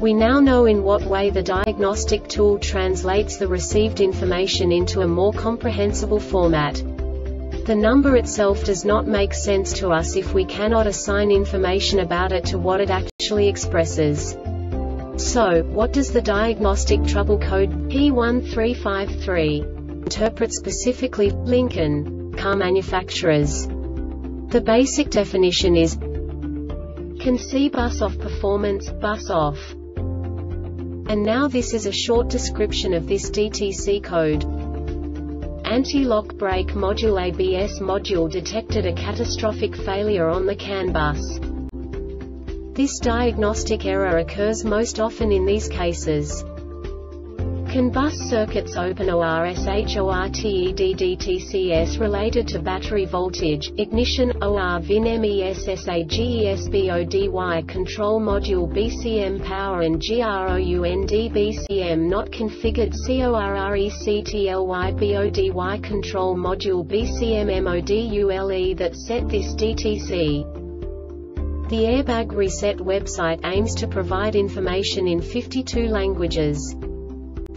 We now know in what way the diagnostic tool translates the received information into a more comprehensible format. The number itself does not make sense to us if we cannot assign information about it to what it actually expresses. So, what does the diagnostic trouble code P1353 interpret specifically Lincoln car manufacturers? The basic definition is CAN C bus off performance, bus off. And now this is a short description of this DTC code. Anti-lock brake module ABS module detected a catastrophic failure on the CAN bus. This diagnostic error occurs most often in these cases. CAN bus circuits open ORSHORTEDDTCS related to battery voltage, ignition, OR VIN MESSAGESBODY control module BCM power and GROUND BCM not configured CORRECTLYBODY control module BCM MODULE that set this DTC. The Airbag Reset website aims to provide information in 52 languages.